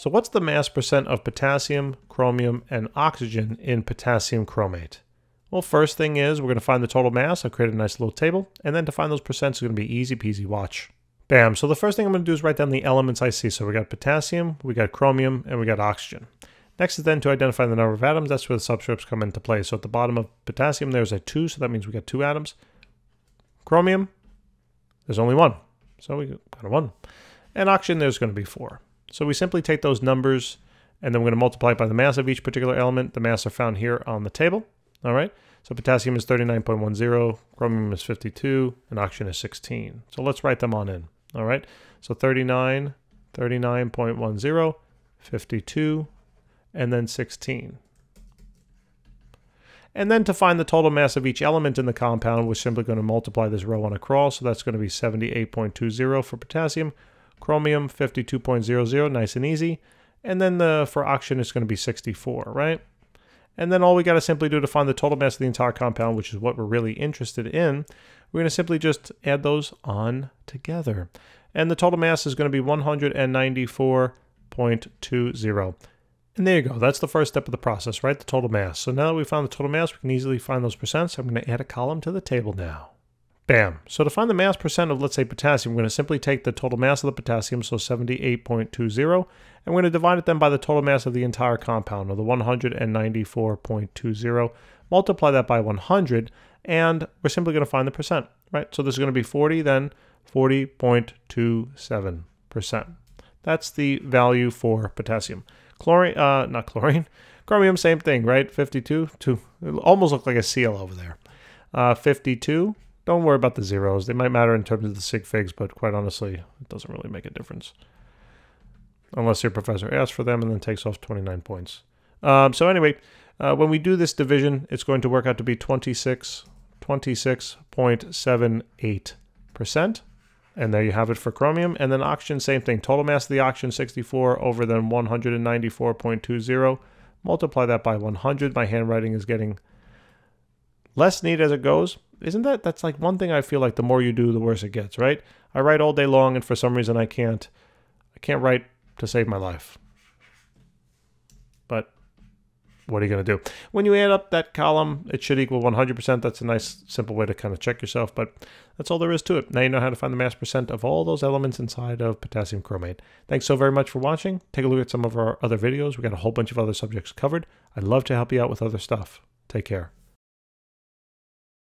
So what's the mass percent of potassium, chromium, and oxygen in potassium chromate? Well, first thing is we're going to find the total mass. I'll create a nice little table. And then to find those percents is going to be easy peasy. Watch. Bam. So the first thing I'm going to do is write down the elements I see. So we got potassium, we got chromium, and we got oxygen. Next is then to identify the number of atoms. That's where the subscripts come into play. So at the bottom of potassium, there's a 2, so that means we got two atoms. Chromium, there's only one. So we got a 1. And oxygen, there's going to be 4. So we simply take those numbers and then we're going to multiply by the mass of each particular element. The mass are found here on the table. All right. So potassium is 39.10, chromium is 52, and oxygen is 16. So let's write them on in. All right. So 39, 39.10, 52, and then 16. And then to find the total mass of each element in the compound, we're simply going to multiply this row on across. So that's going to be 78.20 for potassium, chromium 52.00, nice and easy. And then the for oxygen it's going to be 64, right? And then all we got to simply do to find the total mass of the entire compound, which is what we're really interested in, we're going to simply just add those on together. And the total mass is going to be 194.20. And there you go. That's the first step of the process, right? The total mass. So now that we found the total mass, we can easily find those percents. I'm going to add a column to the table now. Bam. So to find the mass percent of, let's say, potassium, we're going to simply take the total mass of the potassium, so 78.20, and we're going to divide it then by the total mass of the entire compound, or the 194.20. Multiply that by 100, and we're simply going to find the percent, right? So this is going to be 40, then 40.27%. That's the value for potassium. Chlorine, uh, not chlorine, chromium, same thing, right? 52, to, almost look like a seal over there. Uh, 52 don't worry about the zeros. They might matter in terms of the sig figs, but quite honestly, it doesn't really make a difference. Unless your professor asks for them and then takes off 29 points. Um, so anyway, uh, when we do this division, it's going to work out to be 26, 26.78%. And there you have it for chromium. And then oxygen, same thing. Total mass of the oxygen, 64 over then 194.20. Multiply that by 100. My handwriting is getting less neat as it goes isn't that that's like one thing I feel like the more you do, the worse it gets, right? I write all day long, and for some reason I can't I can't write to save my life. But what are you going to do? When you add up that column, it should equal 100%. That's a nice, simple way to kind of check yourself, but that's all there is to it. Now you know how to find the mass percent of all those elements inside of potassium chromate. Thanks so very much for watching. Take a look at some of our other videos. We got a whole bunch of other subjects covered. I'd love to help you out with other stuff. Take care.